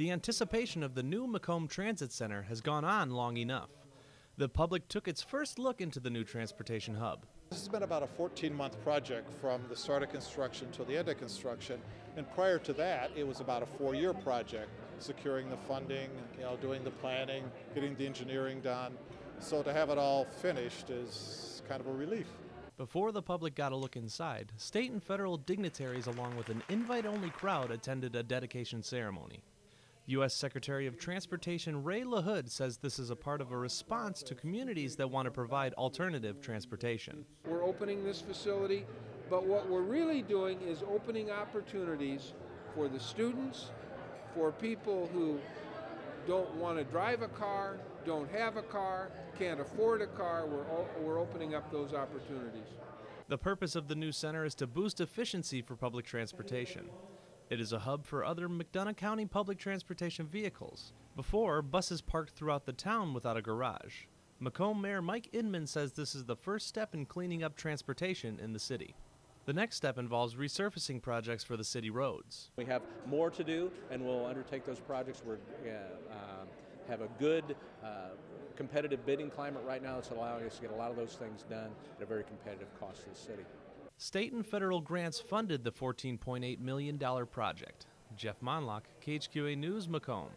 The anticipation of the new Macomb Transit Center has gone on long enough. The public took its first look into the new transportation hub. This has been about a 14 month project from the start of construction till the end of construction. And prior to that, it was about a four year project, securing the funding, you know, doing the planning, getting the engineering done. So to have it all finished is kind of a relief. Before the public got a look inside, state and federal dignitaries, along with an invite only crowd, attended a dedication ceremony. U.S. Secretary of Transportation Ray LaHood says this is a part of a response to communities that want to provide alternative transportation. We're opening this facility, but what we're really doing is opening opportunities for the students, for people who don't want to drive a car, don't have a car, can't afford a car. We're, we're opening up those opportunities. The purpose of the new center is to boost efficiency for public transportation. It is a hub for other McDonough County public transportation vehicles. Before, buses parked throughout the town without a garage. Macomb Mayor Mike Inman says this is the first step in cleaning up transportation in the city. The next step involves resurfacing projects for the city roads. We have more to do, and we'll undertake those projects. We uh, have a good uh, competitive bidding climate right now that's allowing us to get a lot of those things done at a very competitive cost to the city. State and federal grants funded the $14.8 million project. Jeff Monlock, KHQA News, Macomb.